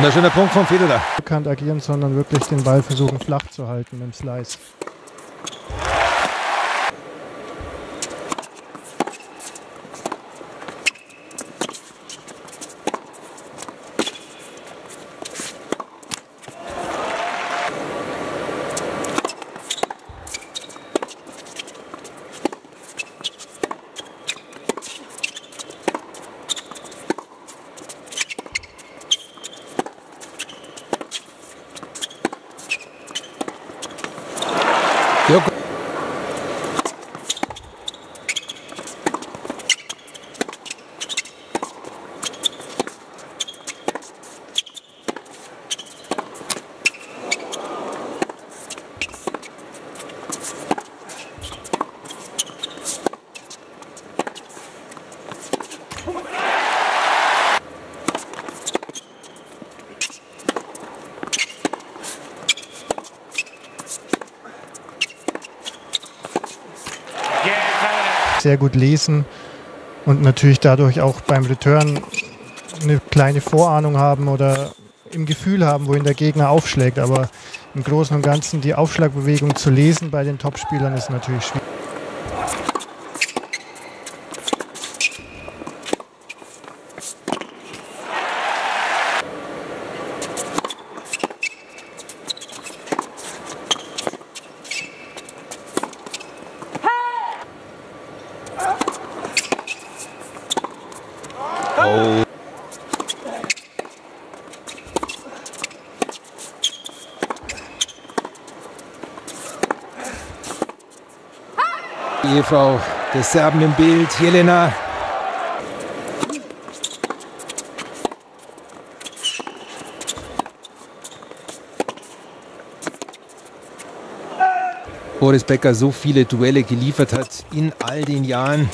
Wunderschöner Punkt vom Federer. Bekannt agieren, sondern wirklich den Ball versuchen flach zu halten dem Slice. Sehr gut lesen und natürlich dadurch auch beim Return eine kleine Vorahnung haben oder im Gefühl haben, wohin der Gegner aufschlägt. Aber im Großen und Ganzen die Aufschlagbewegung zu lesen bei den Topspielern ist natürlich schwierig. Ehefrau des Serben im Bild, Jelena. Boris Becker so viele Duelle geliefert hat in all den Jahren.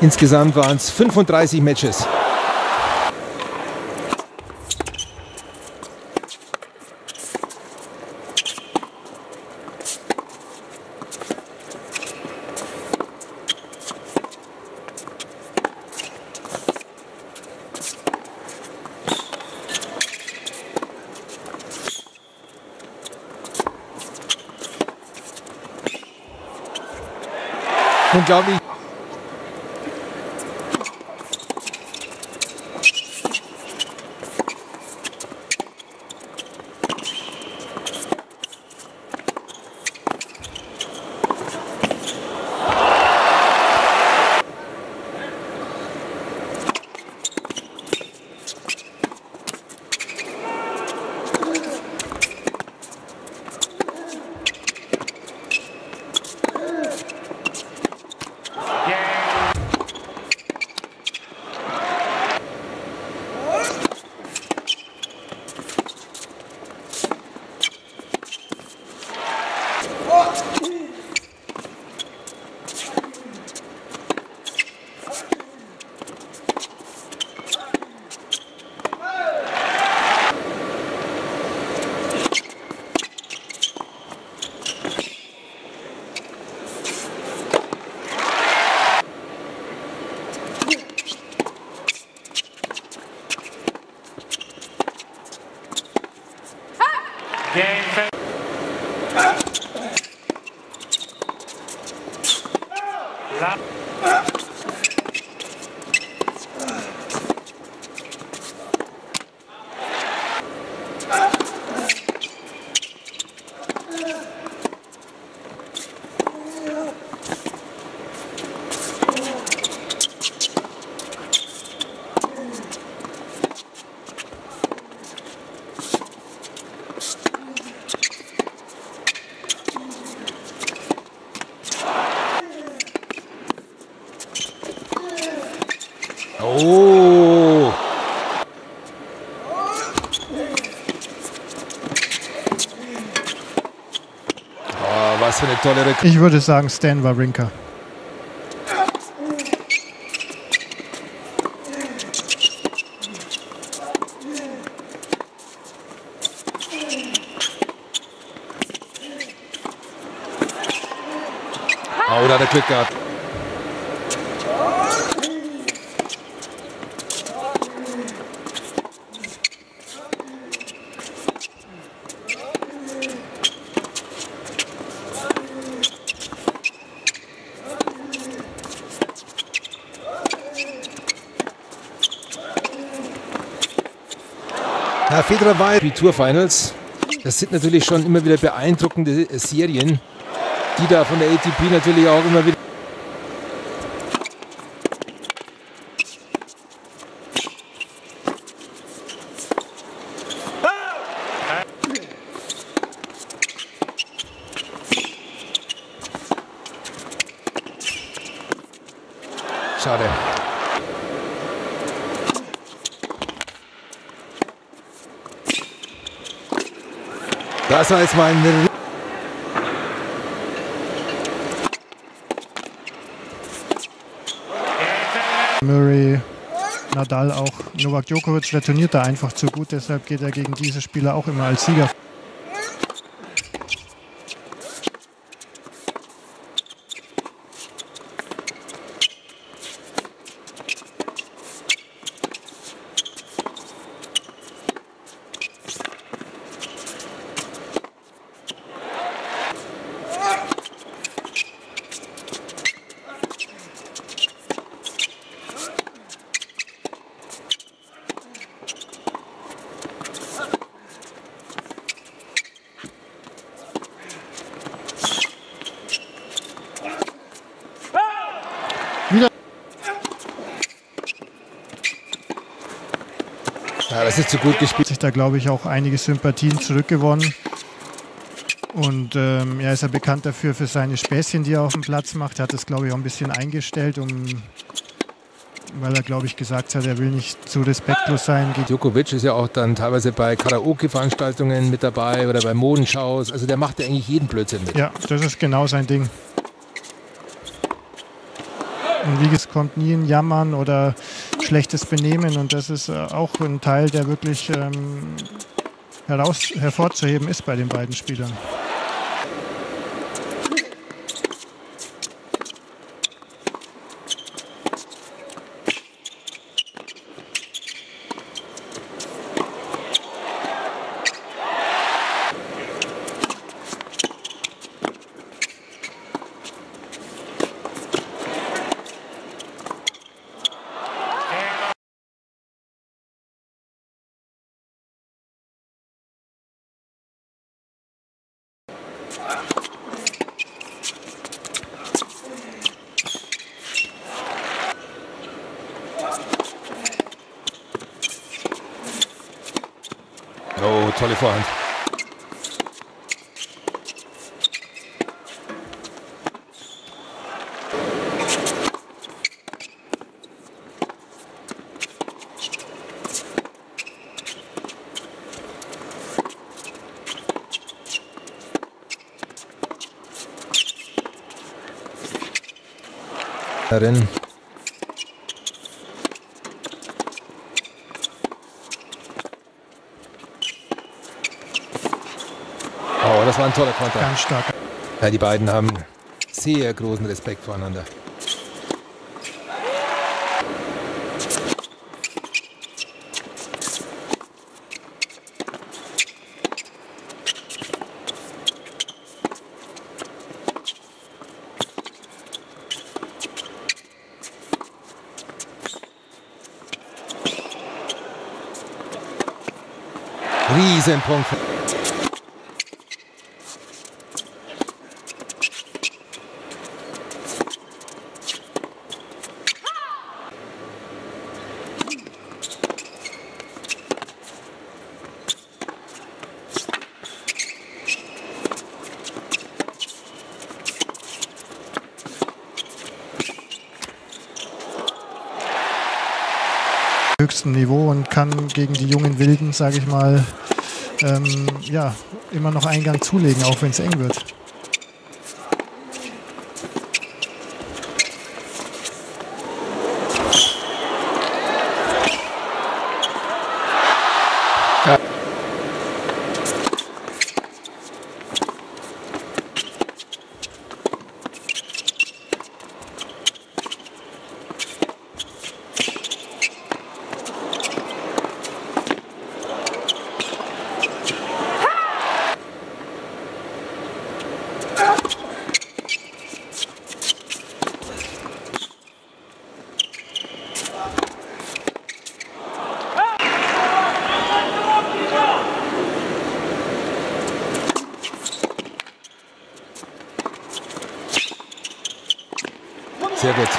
Insgesamt waren es 35 Matches. Punjabi Unglaublich. Oh. Oh, was für eine tolle Rück. Ich würde sagen, Stan Wawrinka. Oh, da hat er Glück gehabt. Herr Federer war die Tour Finals. Das sind natürlich schon immer wieder beeindruckende Serien, die da von der ATP natürlich auch immer wieder Schade. Das war jetzt mal ein Murray, Nadal auch. Novak Djokovic, der turniert da einfach zu gut, deshalb geht er gegen diese Spieler auch immer als Sieger. Ja, das ist zu gut gespielt. Sich da, glaube ich, auch einige Sympathien zurückgewonnen. Und ähm, er ist ja bekannt dafür, für seine Späßchen, die er auf dem Platz macht. Er hat das, glaube ich, auch ein bisschen eingestellt, um, weil er, glaube ich, gesagt hat, er will nicht zu respektlos sein. Djokovic ist ja auch dann teilweise bei Karaoke-Veranstaltungen mit dabei oder bei Modenshows. Also der macht ja eigentlich jeden Blödsinn mit. Ja, das ist genau sein Ding. Und wie es kommt nie ein Jammern oder schlechtes Benehmen und das ist äh, auch ein Teil, der wirklich ähm, heraus, hervorzuheben ist bei den beiden Spielern. Oh, tolle Vorhand. Darin. Oh, das war ein toller Konter. Ganz stark. Ja, die beiden haben sehr großen Respekt voreinander. Riesenpunkt. Höchsten Niveau und kann gegen die jungen Wilden, sage ich mal, ähm, ja, immer noch Eingang zulegen, auch wenn es eng wird.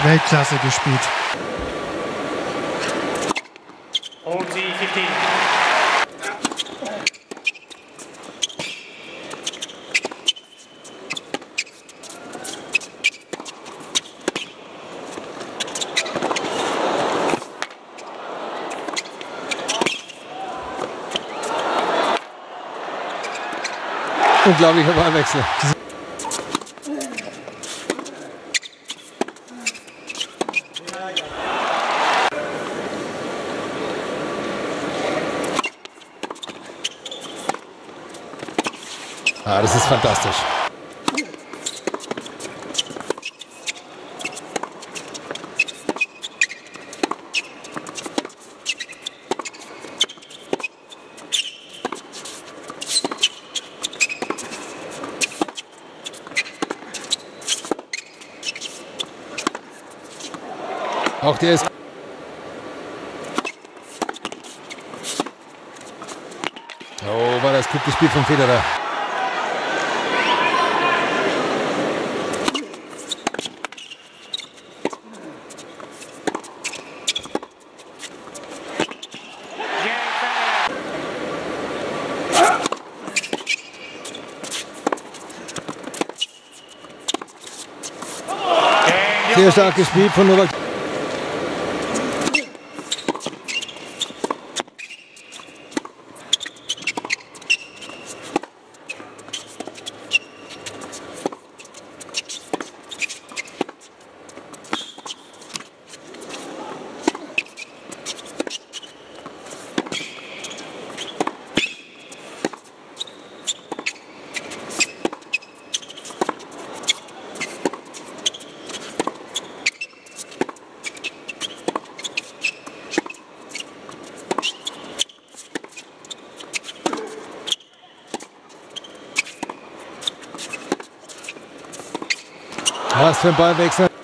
Weltklasse gespielt. OT 15. Unglaublicher Ballwechsel. Ah, das ist fantastisch. Auch der ist. Oh, war das gut gespielt vom Federer. Sehr stark gespielt von Novak. Was für ein Ballwechsel.